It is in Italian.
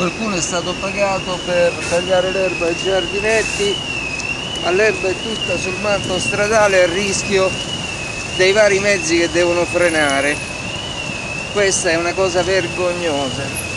qualcuno è stato pagato per tagliare l'erba ai giardinetti ma l'erba è tutta sul manto stradale a rischio dei vari mezzi che devono frenare. Questa è una cosa vergognosa.